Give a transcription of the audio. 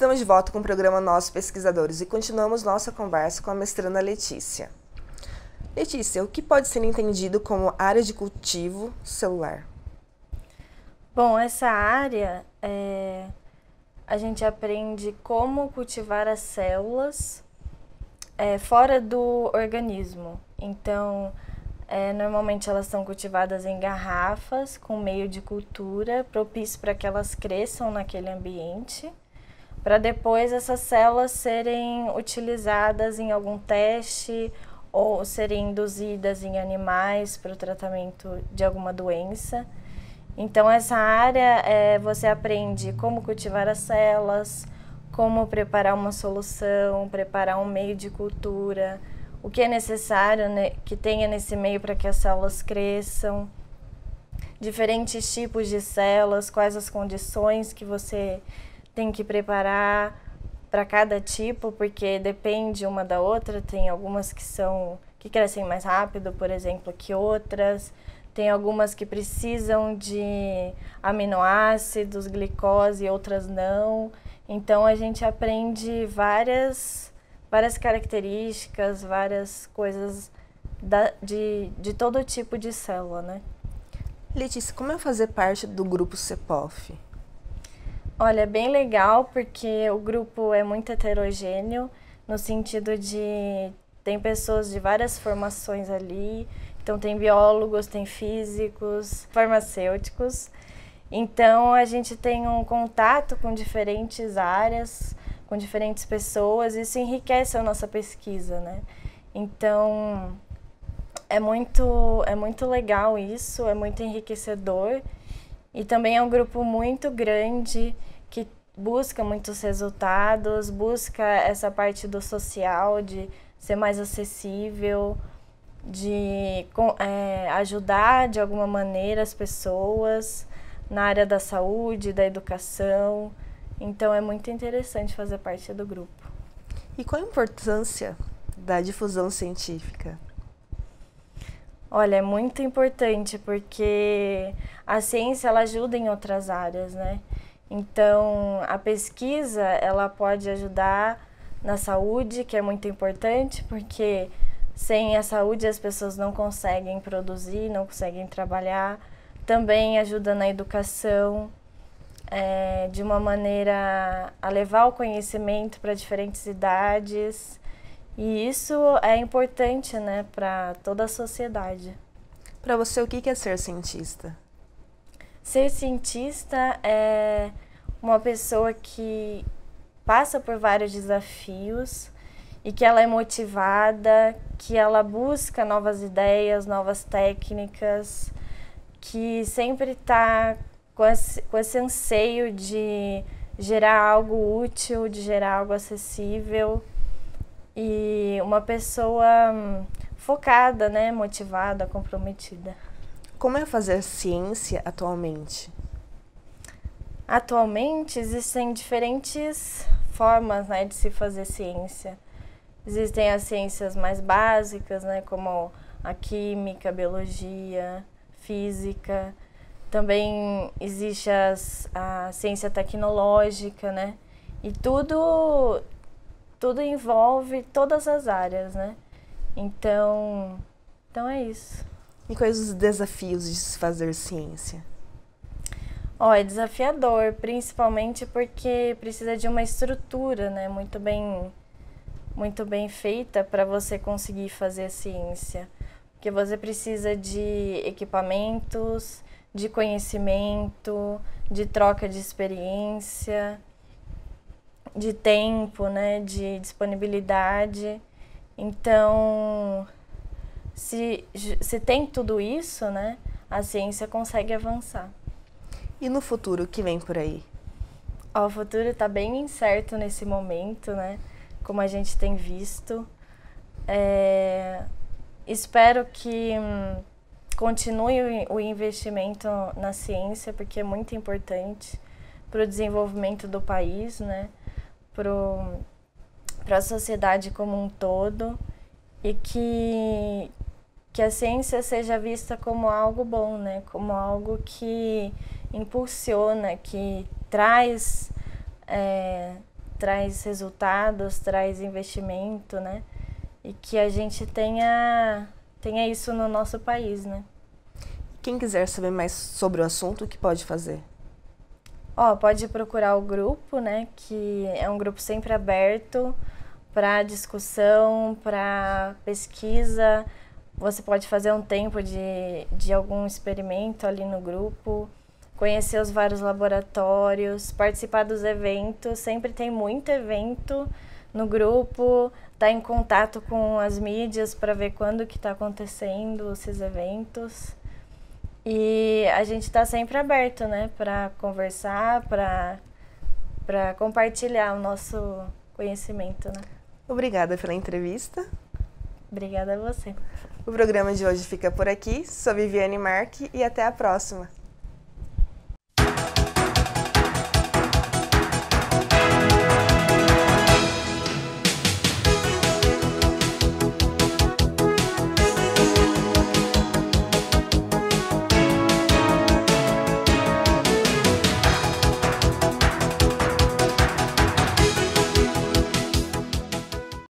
Estamos de volta com o programa Nossos Pesquisadores e continuamos nossa conversa com a mestranda Letícia. Letícia, o que pode ser entendido como área de cultivo celular? Bom, essa área é, a gente aprende como cultivar as células é, fora do organismo. Então, é, normalmente elas são cultivadas em garrafas com meio de cultura propício para que elas cresçam naquele ambiente, para depois essas células serem utilizadas em algum teste ou serem induzidas em animais para o tratamento de alguma doença. Então, essa área é, você aprende como cultivar as células, como preparar uma solução, preparar um meio de cultura, o que é necessário né, que tenha nesse meio para que as células cresçam, diferentes tipos de células, quais as condições que você tem que preparar para cada tipo, porque depende uma da outra, tem algumas que são que crescem mais rápido, por exemplo, que outras. Tem algumas que precisam de aminoácidos, glicose outras não. Então a gente aprende várias, várias características, várias coisas da, de, de todo tipo de célula, né? Letícia, como é fazer parte do grupo CEPOF? Olha, é bem legal porque o grupo é muito heterogêneo, no sentido de tem pessoas de várias formações ali, então tem biólogos, tem físicos, farmacêuticos. Então a gente tem um contato com diferentes áreas, com diferentes pessoas, isso enriquece a nossa pesquisa, né? Então é muito é muito legal isso, é muito enriquecedor. E também é um grupo muito grande que busca muitos resultados, busca essa parte do social, de ser mais acessível, de é, ajudar de alguma maneira as pessoas na área da saúde, da educação. Então é muito interessante fazer parte do grupo. E qual a importância da difusão científica? Olha, é muito importante porque a ciência ela ajuda em outras áreas, né? Então, a pesquisa ela pode ajudar na saúde, que é muito importante, porque sem a saúde as pessoas não conseguem produzir, não conseguem trabalhar. Também ajuda na educação, é, de uma maneira a levar o conhecimento para diferentes idades. E isso é importante né, para toda a sociedade. Para você, o que é ser cientista? Ser cientista é uma pessoa que passa por vários desafios e que ela é motivada, que ela busca novas ideias, novas técnicas, que sempre está com com esse anseio de gerar algo útil, de gerar algo acessível e uma pessoa hum, focada, né, motivada, comprometida. Como é fazer ciência atualmente? Atualmente existem diferentes formas né, de se fazer ciência. Existem as ciências mais básicas, né, como a química, a biologia, física. Também existe as, a ciência tecnológica, né? E tudo, tudo envolve todas as áreas, né? Então, então é isso. E quais os desafios de se fazer ciência? Ó, é desafiador, principalmente porque precisa de uma estrutura, né, muito bem muito bem feita para você conseguir fazer ciência. Porque você precisa de equipamentos, de conhecimento, de troca de experiência, de tempo, né, de disponibilidade. Então, se, se tem tudo isso, né, a ciência consegue avançar. E no futuro, o que vem por aí? Ó, o futuro está bem incerto nesse momento, né? Como a gente tem visto. É... Espero que hum, continue o investimento na ciência, porque é muito importante para o desenvolvimento do país, né? Para a sociedade como um todo. E que, que a ciência seja vista como algo bom, né? Como algo que impulsiona, que traz é, traz resultados, traz investimento, né? E que a gente tenha, tenha isso no nosso país, né? Quem quiser saber mais sobre o assunto, o que pode fazer? Ó, pode procurar o grupo, né? Que é um grupo sempre aberto para discussão, para pesquisa. Você pode fazer um tempo de, de algum experimento ali no grupo, conhecer os vários laboratórios, participar dos eventos. Sempre tem muito evento no grupo, tá em contato com as mídias para ver quando que está acontecendo esses eventos. E a gente está sempre aberto, né, para conversar, para para compartilhar o nosso conhecimento, né? Obrigada pela entrevista. Obrigada a você. O programa de hoje fica por aqui. Sou Viviane Marque e até a próxima.